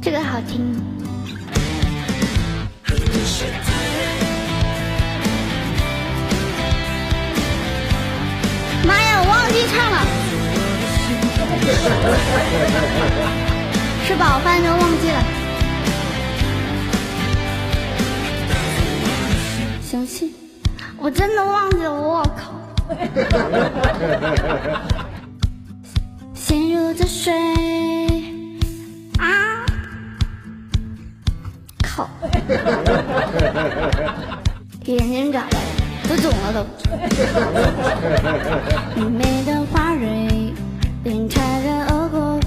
这个好听。妈呀，我忘记唱了，吃饱饭就忘记了。相信，我真的忘记了，我靠！靠！眼睛咋了？都肿了都。的花蕊，着耳朵。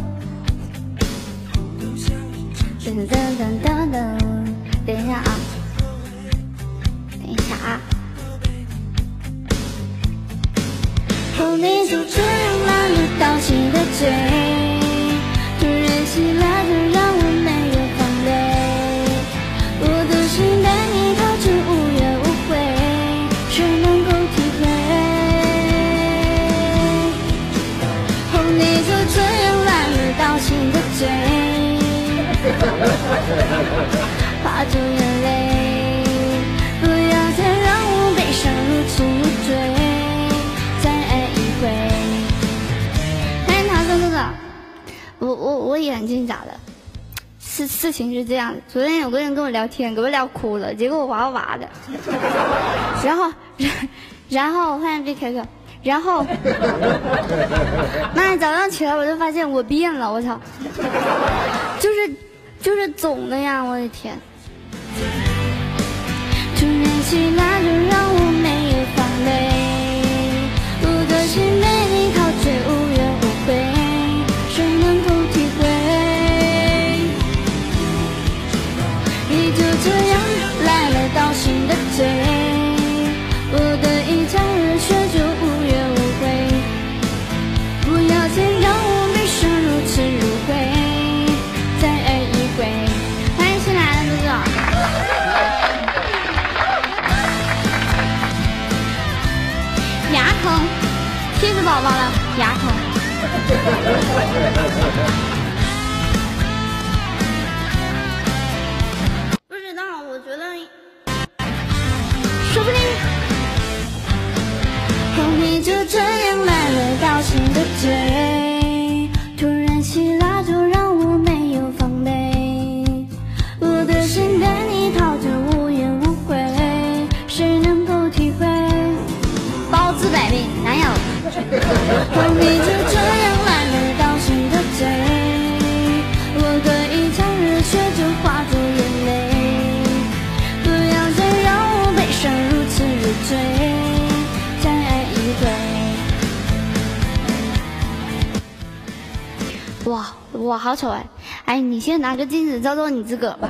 噔噔噔噔噔，等一下啊，等一下啊。眼泪，不要让我悲伤如痴如醉。再爱一回。哎，唐僧哥哥，我我我眼睛咋了？事事情是这样，昨天有个人跟我聊天，给我聊哭了，结果我哇哇的，然后然后我换这 QQ，然后，妈，早上起来我就发现我变了，我操，就是就是肿的呀，我的天。突然起来就让牙疼，谢谢宝宝了牙疼。治百病，哪有？哦，你就这样来了到心的嘴，我的一腔热血就化作眼泪，不要再让我悲伤如痴如醉，再爱一回。哇，我好丑哎！哎，你先拿个镜子照照你自个吧。